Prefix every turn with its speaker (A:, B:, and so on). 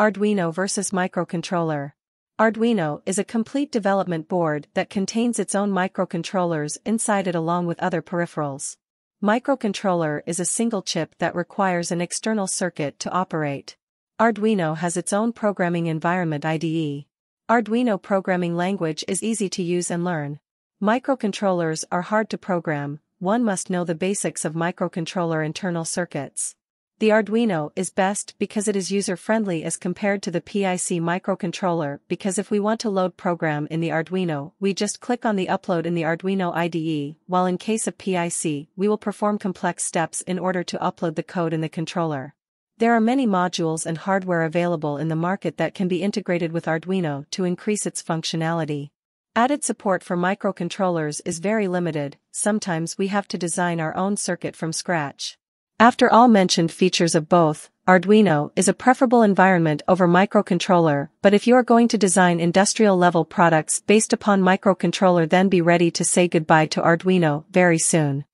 A: Arduino versus microcontroller. Arduino is a complete development board that contains its own microcontrollers inside it along with other peripherals. Microcontroller is a single chip that requires an external circuit to operate. Arduino has its own programming environment IDE. Arduino programming language is easy to use and learn. Microcontrollers are hard to program, one must know the basics of microcontroller internal circuits. The Arduino is best because it is user-friendly as compared to the PIC microcontroller because if we want to load program in the Arduino, we just click on the upload in the Arduino IDE, while in case of PIC, we will perform complex steps in order to upload the code in the controller. There are many modules and hardware available in the market that can be integrated with Arduino to increase its functionality. Added support for microcontrollers is very limited, sometimes we have to design our own circuit from scratch. After all mentioned features of both, Arduino is a preferable environment over microcontroller but if you are going to design industrial-level products based upon microcontroller then be ready to say goodbye to Arduino very soon.